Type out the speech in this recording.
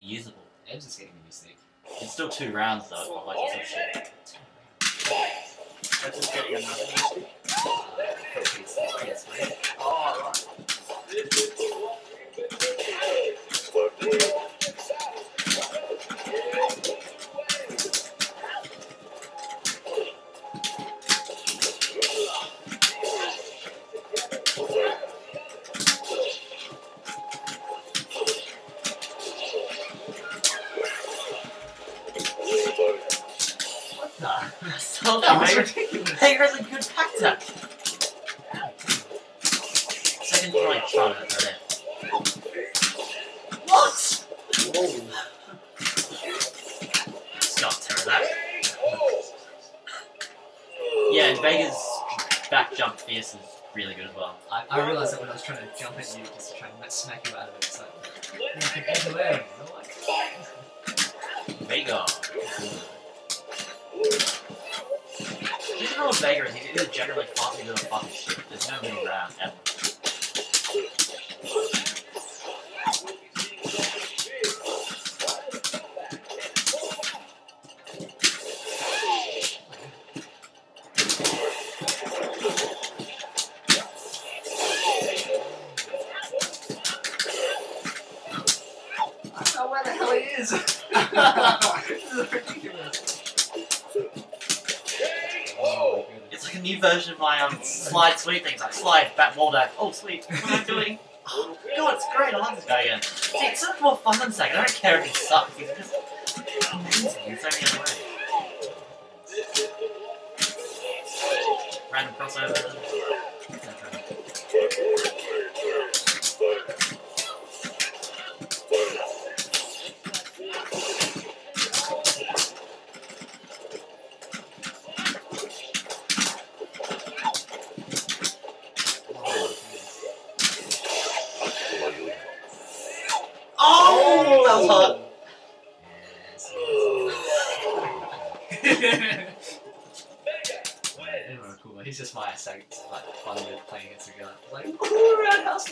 usable. Edge is getting new stick. It's still two rounds though, like it's shit. So That was Vega, ridiculous. Vega has a good pack tech. Second try, shot it, right there. What? Scott, terror that. Yeah, and Vega's back jump fierce is really good as well. I, I realized that when I was trying to jump at you just to try and smack you out of it, it's like, You know what Vega is? He's either generally fast or doing fucking shit. There's no middle ground ever. I don't know where the hell he is. new version of my um slide sweet things. Like slide, back, wall dash. Oh sweet, what am I doing? Oh, God, it's great. I like this guy again. See, it's so much more fun than second. I don't care if he sucks. He's just amazing in so many other ways. Random crossover. Oh, that was hot. Yes. Everyone cool, he's just my second, like, fun with playing against a guy. Like, ooh, roundhouse